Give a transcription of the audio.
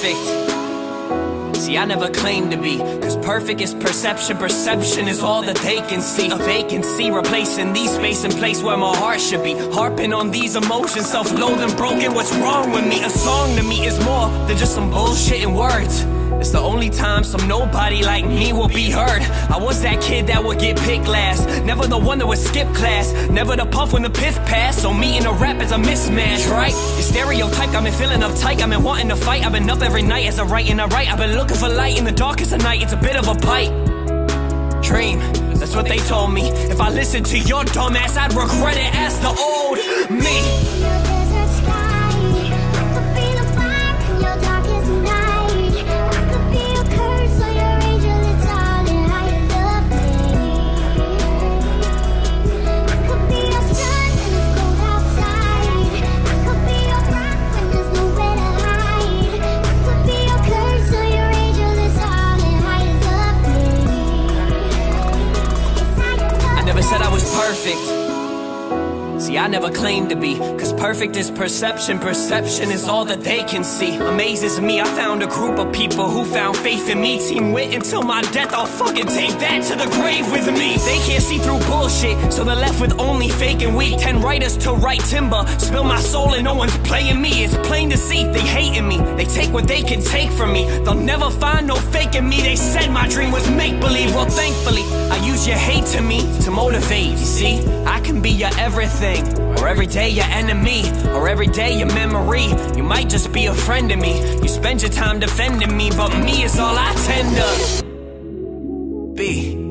perfect. See, I never claimed to be, cause perfect is perception. Perception is all that they can see. A vacancy replacing these space and place where my heart should be. Harping on these emotions, self loathing, broken. What's wrong with me? A song to me is more than just some bullshit and words. It's the only time some nobody like me will be heard. I was that kid that would get picked last. Never the one that would skip class. Never the puff when the piff passed. So me and the rap is a mismatch, right? You stereotype, I've been feeling uptight. I've been wanting to fight. I've been up every night as I write and I write. I've been looking for light in the darkest of night. It's a bit of a bite. Dream, that's what they told me. If I listened to your dumb ass, I'd regret it as the old me. Perfect. See, I never claimed to be, cause perfect is perception, perception is all that they can see. Amazes me, I found a group of people who found faith in me. Team Witt until my death, I'll fucking take that to the grave with me. They can't see through bullshit, so they're left with only fake and weak. Ten writers to write timber, spill my soul and no one's playing me. It's plain to see, they hating me. They take what they can take from me. They'll never find no fake in me. They said my dream was make believe. Well, thankfully, I use your hate to me to motivate. You see, I can be your everything, or every day your enemy, or every day your memory. You might just be a friend to me. You spend your time defending me, but me is all I tend to be.